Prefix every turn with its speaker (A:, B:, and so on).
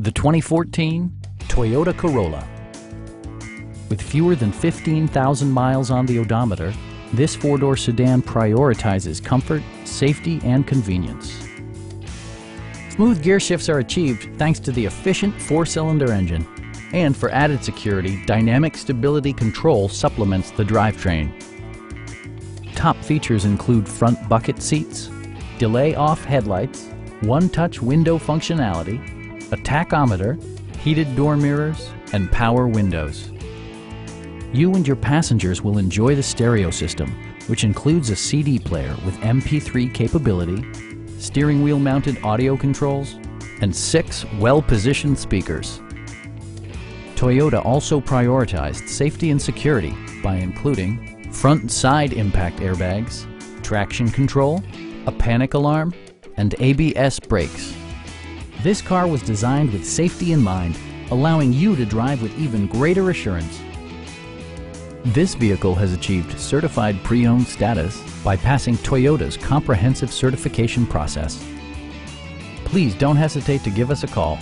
A: The 2014 Toyota Corolla. With fewer than 15,000 miles on the odometer, this four-door sedan prioritizes comfort, safety, and convenience. Smooth gear shifts are achieved thanks to the efficient four-cylinder engine. And for added security, Dynamic Stability Control supplements the drivetrain. Top features include front bucket seats, delay-off headlights, one-touch window functionality, a tachometer, heated door mirrors, and power windows. You and your passengers will enjoy the stereo system, which includes a CD player with MP3 capability, steering wheel mounted audio controls, and six well-positioned speakers. Toyota also prioritized safety and security by including front and side impact airbags, traction control, a panic alarm, and ABS brakes. This car was designed with safety in mind, allowing you to drive with even greater assurance. This vehicle has achieved certified pre-owned status by passing Toyota's comprehensive certification process. Please don't hesitate to give us a call